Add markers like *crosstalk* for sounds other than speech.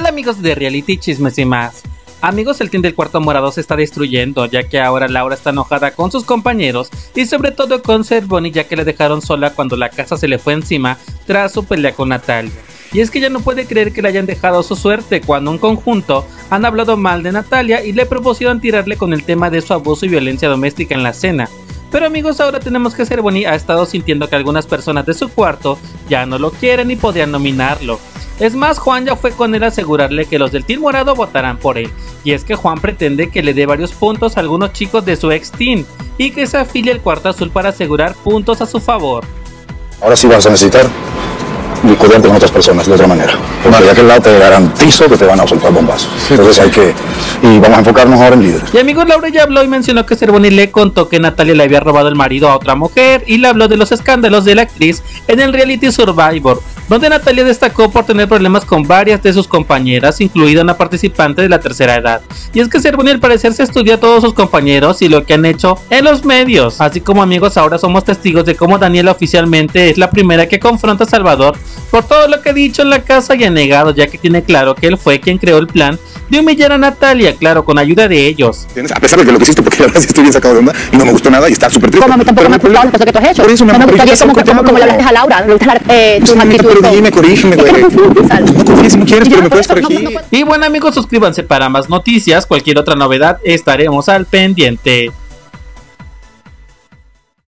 Hola amigos de Reality Chismes y más. Amigos, el team del cuarto morado se está destruyendo, ya que ahora Laura está enojada con sus compañeros y sobre todo con Ser Bonnie, ya que la dejaron sola cuando la casa se le fue encima tras su pelea con Natalia. Y es que ya no puede creer que le hayan dejado su suerte cuando en conjunto han hablado mal de Natalia y le propusieron tirarle con el tema de su abuso y violencia doméstica en la cena. Pero amigos, ahora tenemos que ser Bonnie ha estado sintiendo que algunas personas de su cuarto ya no lo quieren y podrían nominarlo. Es más, Juan ya fue con él a asegurarle que los del Team Morado votarán por él. Y es que Juan pretende que le dé varios puntos a algunos chicos de su ex team y que se afilie el cuarto azul para asegurar puntos a su favor. Ahora sí vas a necesitar discutiendo con otras personas de otra manera. Porque de aquel lado te garantizo que te van a soltar bombazos. Entonces hay que... Y vamos a enfocarnos ahora en líderes. Y amigos, Laura ya habló y mencionó que Cervoni le contó que Natalia le había robado el marido a otra mujer y le habló de los escándalos de la actriz en el reality Survivor, donde Natalia destacó por tener problemas con varias de sus compañeras, incluida una participante de la tercera edad. Y es que Cervoni al parecer se estudió a todos sus compañeros y lo que han hecho en los medios. Así como amigos, ahora somos testigos de cómo Daniela oficialmente es la primera que confronta a Salvador por todo lo que ha dicho en la casa y ha negado, ya que tiene claro que él fue quien creó el plan de humillar a Natalia, claro, con ayuda de ellos. A pesar de que lo que hiciste, porque la verdad sí estoy bien sacado de onda y no me gustó nada y está súper triste. Como tampoco me las cosas que tú has hecho. Por eso, mi no me como, yo como, como le no- hablaste a Laura, le eh, tu Sí, actitud. pero todo. dime, corrígeme, güey. *laughs* no confíes. No confíes si no quieres, pero me puedes corregir. Y bueno amigos, suscríbanse para más noticias, cualquier otra novedad estaremos al pendiente.